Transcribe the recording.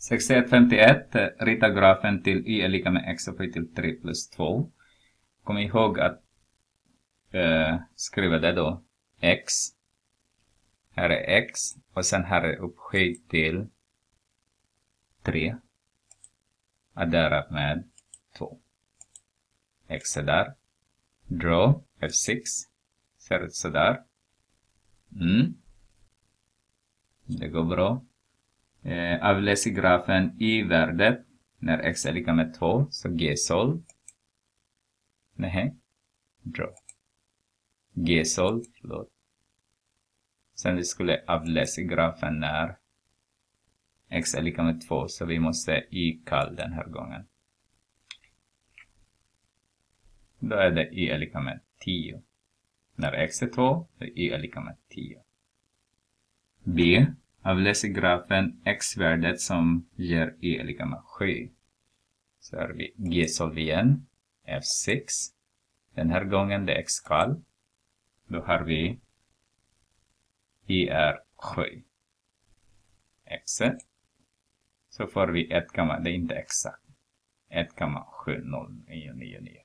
6151, rita grafen till y är lika med x upphöjt till 3 plus 2. Kom ihåg att eh, skriva det då. x. Här är x och sen här är upphöjt till 3. Adderat med 2. x är där. Draw F6. Ser ut sådär. Mm. Det går bra. Eh, avläser grafen y-värdet när x är lika med 2, så g såld. Nej, draw. G såld, förlåt. Sen vi skulle avläsa grafen när x är lika med 2, så vi måste y-kall den här gången. Då är det y är lika med 10. När x är 2, så är y är lika med 10. B. Avläs i grafen x-värdet som ger y är lika med 7. Så har vi g-solv igen. F6. Den här gången det är x-kall. Då har vi y är 7. x. Så får vi 1, det är inte exakt. 1,70999.